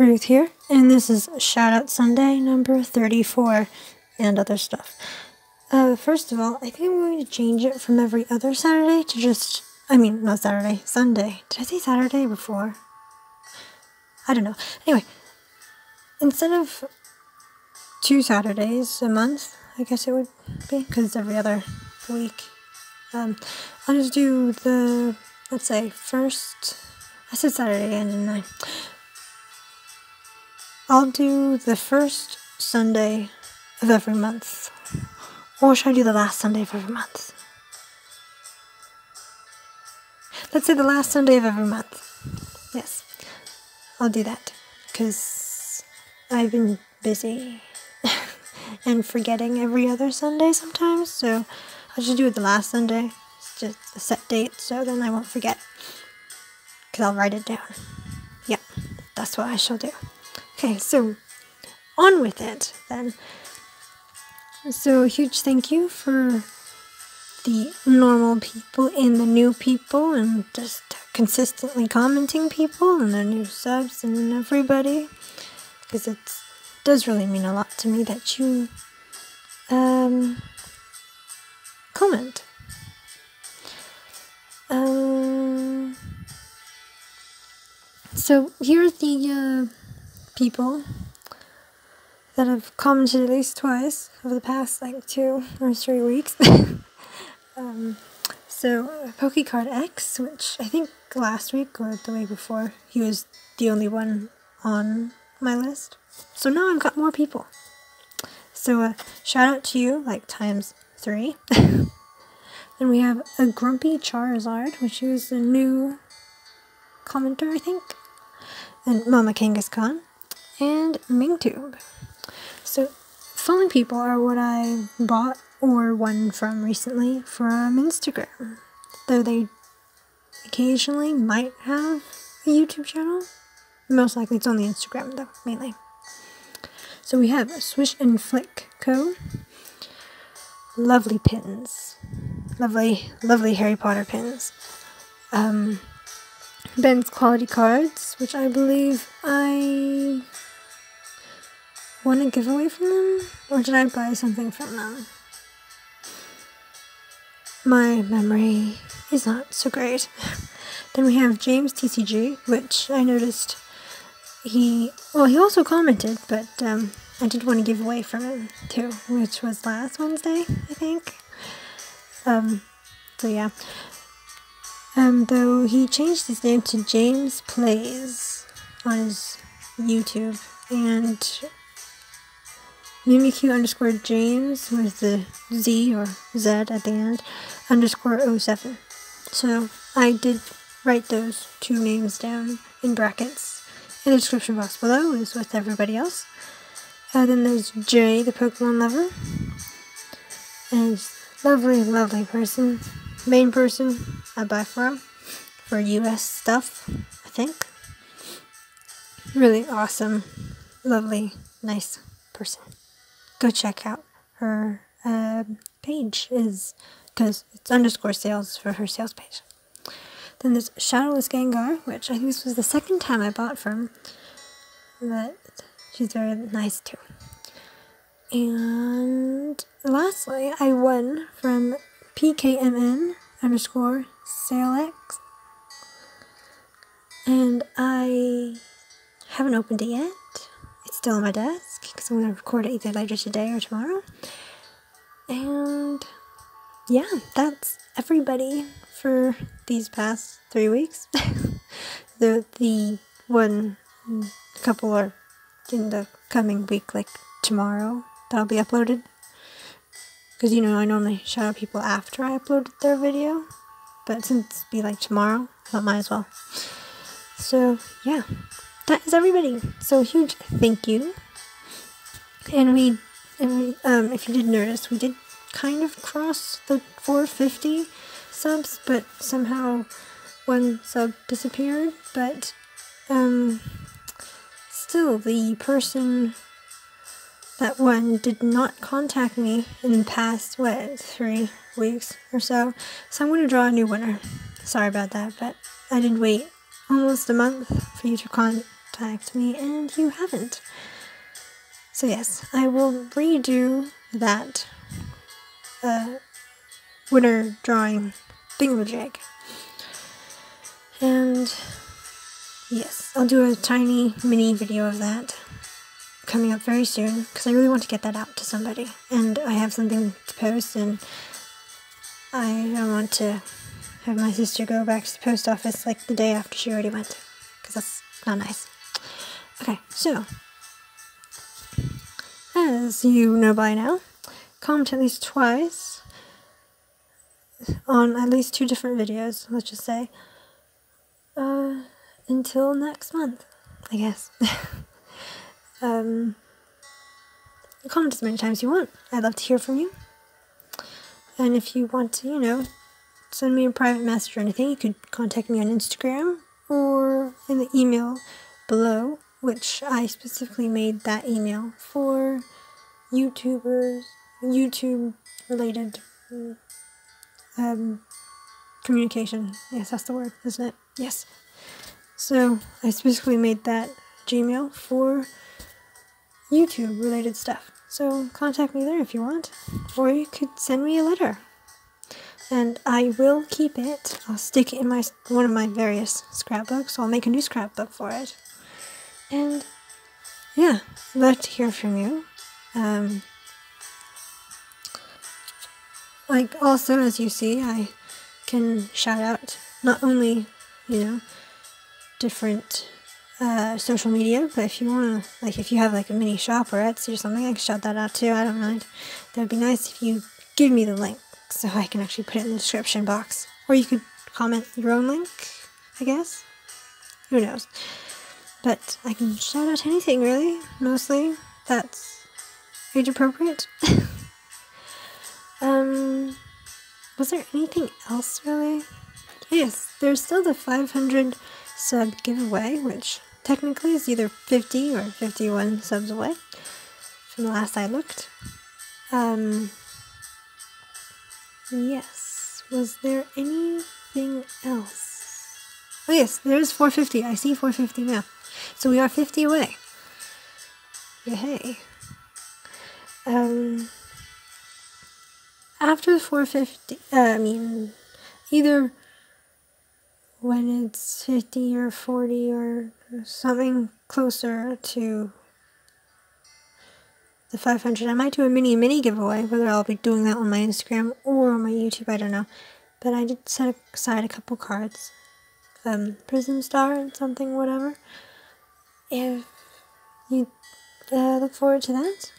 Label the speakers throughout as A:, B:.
A: Ruth here, and this is Shout Out Sunday number 34 and other stuff. Uh, first of all, I think I'm going to change it from every other Saturday to just, I mean, not Saturday, Sunday. Did I say Saturday before? I don't know. Anyway, instead of two Saturdays a month, I guess it would be, because every other week. Um, I'll just do the, let's say, first, I said Saturday didn't I? I'll do the first Sunday of every month. Or should I do the last Sunday of every month? Let's say the last Sunday of every month. Yes, I'll do that. Because I've been busy and forgetting every other Sunday sometimes, so I'll just do it the last Sunday. It's just a set date, so then I won't forget. Because I'll write it down. Yep, that's what I shall do. Okay, so on with it then. So, huge thank you for the normal people and the new people, and just consistently commenting people and the new subs and everybody. Because it does really mean a lot to me that you um, comment. Um, so, here are the uh, people that have commented at least twice over the past like two or three weeks. um, so, Pokecard X, which I think last week or the week before, he was the only one on my list. So now I've got more people. So, uh, shout out to you, like times three. then we have a Grumpy Charizard, which is a new commenter, I think. And Mama Kangaskhan. And Mingtube. So, following people are what I bought or won from recently from Instagram. Though they occasionally might have a YouTube channel. Most likely it's on the Instagram though, mainly. So we have Swish and Flick Co. Lovely pins. Lovely, lovely Harry Potter pins. Um, Ben's Quality Cards, which I believe I want to give away from them? Or did I buy something from them? My memory is not so great. then we have James TCG, which I noticed he, well, he also commented, but um, I did want to give away from him too, which was last Wednesday, I think. Um, so yeah. Um, though he changed his name to James Plays on his YouTube, and Mimikyu underscore James with the Z or Z at the end underscore 07. So I did write those two names down in brackets in the description box below is with everybody else. And then there's Jaye, the Pokemon lover. And lovely, lovely person. Main person I buy from for US stuff, I think. Really awesome, lovely, nice person go check out her uh, page is because it's underscore sales for her sales page. Then there's Shadowless Gengar, which I think this was the second time I bought from, but she's very nice too. And lastly, I won from PKMN underscore SaleX, and I haven't opened it yet still on my desk because I'm going to record it either later today or tomorrow. And yeah, that's everybody for these past three weeks. the the one couple are in the coming week, like tomorrow, that'll be uploaded. Because you know, I normally shout out people after I uploaded their video, but since it's be like tomorrow, I might as well. So yeah that is everybody. So huge thank you. And we, and we, um, if you did notice, we did kind of cross the 450 subs, but somehow one sub disappeared. But um, still, the person that one did not contact me in the past what three weeks or so. So I'm going to draw a new winner. Sorry about that, but I did wait almost a month for you to con contact me and you haven't. So yes, I will redo that uh, winner drawing thingamajig. And yes, I'll do a tiny mini video of that coming up very soon because I really want to get that out to somebody. And I have something to post and I don't want to have my sister go back to the post office like the day after she already went because that's not nice. Okay, so as you know by now, comment at least twice on at least two different videos, let's just say, uh, until next month, I guess. um, comment as many times you want. I'd love to hear from you. And if you want to, you know, send me a private message or anything, you could contact me on Instagram or in the email below, which I specifically made that email for YouTubers, YouTube related um, communication. Yes, that's the word, isn't it? Yes. So I specifically made that Gmail for YouTube related stuff. So contact me there if you want, or you could send me a letter and I will keep it. I'll stick it in my one of my various scrapbooks. I'll make a new scrapbook for it. And yeah, love to hear from you. Um, like also, as you see, I can shout out not only you know different uh, social media, but if you want to, like, if you have like a mini shop or Etsy or something, I can shout that out too. I don't mind. That would be nice if you give me the link so I can actually put it in the description box. Or you could comment your own link, I guess. Who knows? But I can shout out anything really, mostly. That's age appropriate. um, was there anything else really? Yes, there's still the 500 sub giveaway, which technically is either 50 or 51 subs away from the last I looked. Um, Yes. Was there anything else? Oh yes, there's 450. I see 450 now. So we are 50 away. Yay. Um, after the 450, uh, I mean, either when it's 50 or 40 or something closer to the 500. I might do a mini mini giveaway, whether I'll be doing that on my Instagram or on my YouTube, I don't know. But I did set aside a couple cards. Um, Prism Star and something, whatever. If you uh, look forward to that.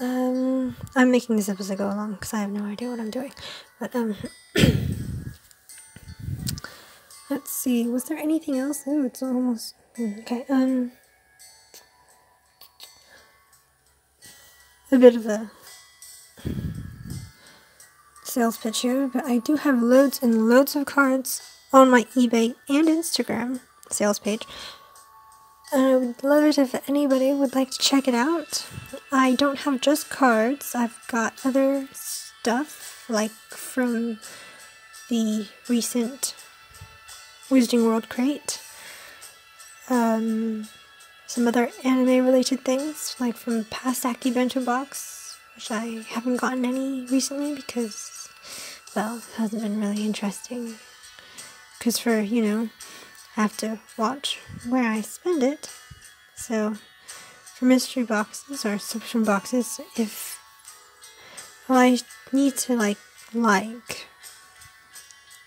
A: Um, I'm making this up as I go along because I have no idea what I'm doing. But, um, let's see, was there anything else? Oh, it's almost, okay, um, a bit of a sales pitch here, but I do have loads and loads of cards on my eBay and Instagram sales page. And I would love it if anybody would like to check it out. I don't have just cards, I've got other stuff, like from the recent Wizarding World crate. Um, some other anime related things, like from past Akibento box, which I haven't gotten any recently because, well, it hasn't been really interesting. Because for, you know, Have to watch where I spend it. So, for mystery boxes or subscription boxes, if well, I need to like like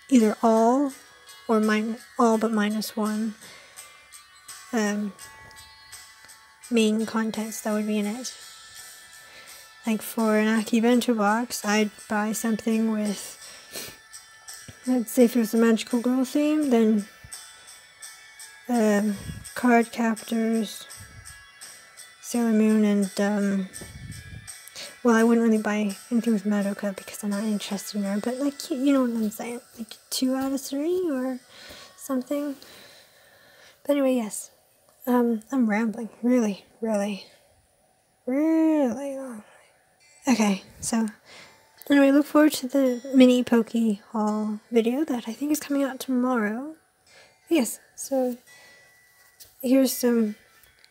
A: either all or mine all but minus one um, main contents that would be in it. Like for an Akibento box, I'd buy something with, let's say if it was a magical girl theme, then um, card captors, Sailor Moon, and um, well, I wouldn't really buy anything with Madoka because I'm not interested in her, but like, you know what I'm saying, like two out of three or something. But anyway, yes, um, I'm rambling. Really, really, really long. Okay, so anyway, look forward to the mini Poke haul video that I think is coming out tomorrow. Yes, so here's some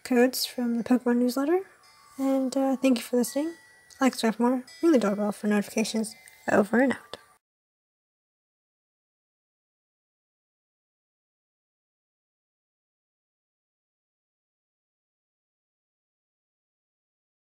A: codes from the Pokemon newsletter. And uh, thank you for listening. Like, subscribe more. Ring the doorbell for notifications. Over and out.